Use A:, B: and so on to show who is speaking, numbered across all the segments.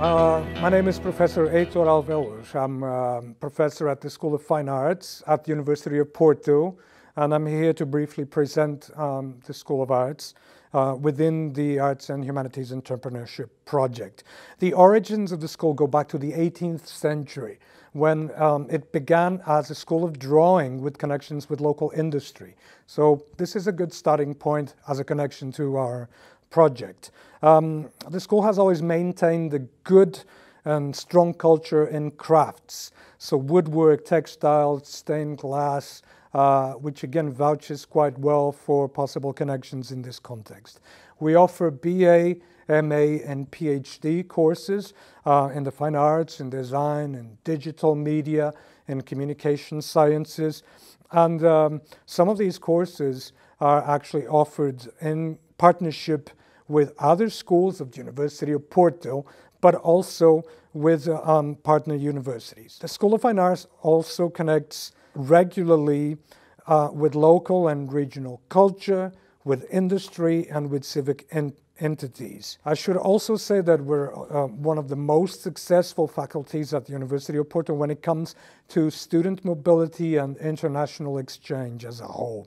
A: Uh, my name is Professor Heitor Alvelos. I'm a professor at the School of Fine Arts at the University of Porto, and I'm here to briefly present um, the School of Arts uh, within the Arts and Humanities Entrepreneurship Project. The origins of the school go back to the 18th century when um, it began as a school of drawing with connections with local industry. So this is a good starting point as a connection to our project. Um, the school has always maintained a good and strong culture in crafts. So woodwork, textiles, stained glass, uh, which again vouches quite well for possible connections in this context. We offer BA, MA, and PhD courses uh, in the fine arts, in design, in digital media, in communication sciences. And um, some of these courses are actually offered in partnership with other schools of the University of Porto, but also with um, partner universities. The School of Fine Arts also connects regularly uh, with local and regional culture, with industry, and with civic entities. I should also say that we're uh, one of the most successful faculties at the University of Porto when it comes to student mobility and international exchange as a whole,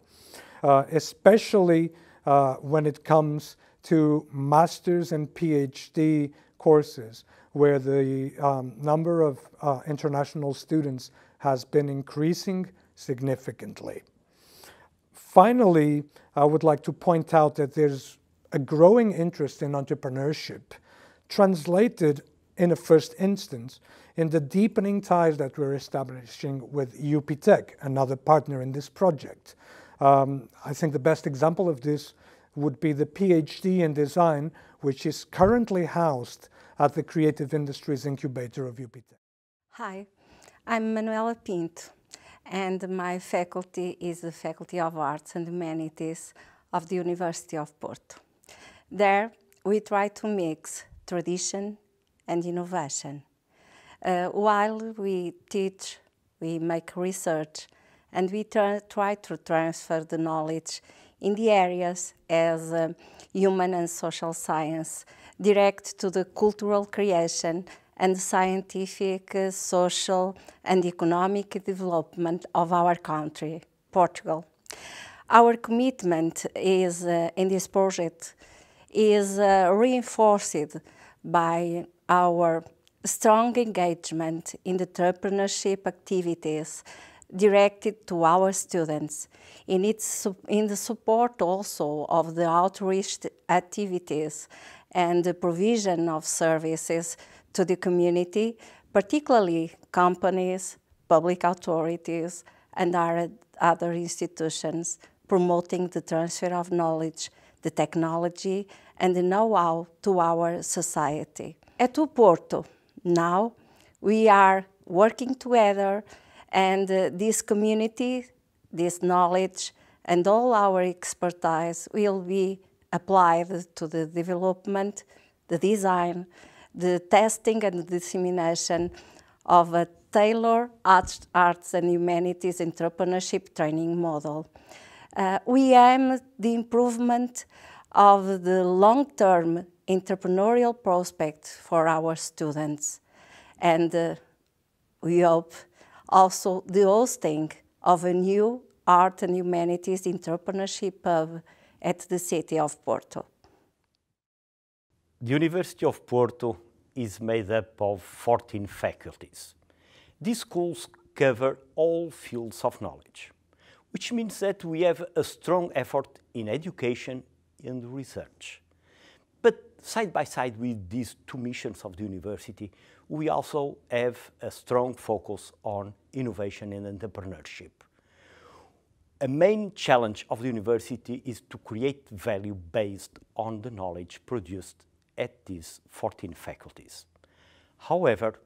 A: uh, especially uh, when it comes to master's and PhD courses where the um, number of uh, international students has been increasing significantly. Finally, I would like to point out that there's a growing interest in entrepreneurship, translated in a first instance in the deepening ties that we're establishing with UPTEC, another partner in this project. Um, I think the best example of this would be the PhD in design, which is currently housed at the Creative Industries Incubator of UPTEC.
B: Hi, I'm Manuela Pinto, and my faculty is the Faculty of Arts and Humanities of the University of Porto. There, we try to mix tradition and innovation. Uh, while we teach, we make research, and we try to transfer the knowledge in the areas as uh, human and social science, direct to the cultural creation and scientific, uh, social and economic development of our country, Portugal. Our commitment is uh, in this project is uh, reinforced by our strong engagement in the entrepreneurship activities directed to our students in, its, in the support also of the outreach activities and the provision of services to the community, particularly companies, public authorities, and other institutions promoting the transfer of knowledge, the technology, and the know-how to our society. At Porto, now, we are working together and uh, this community, this knowledge, and all our expertise will be applied to the development, the design, the testing and dissemination of a tailored arts, and humanities entrepreneurship training model. Uh, we aim the improvement of the long-term entrepreneurial prospects for our students and uh, we hope also the hosting of a new art and humanities entrepreneurship hub at the city of Porto.
C: The University of Porto is made up of 14 faculties. These schools cover all fields of knowledge, which means that we have a strong effort in education and research. Side by side with these two missions of the university, we also have a strong focus on innovation and entrepreneurship. A main challenge of the university is to create value based on the knowledge produced at these 14 faculties. However,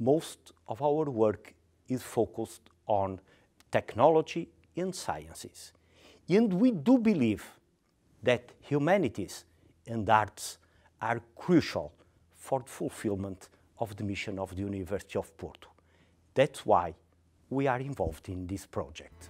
C: most of our work is focused on technology and sciences. And we do believe that humanities and arts are crucial for the fulfillment of the mission of the University of Porto. That's why we are involved in this project.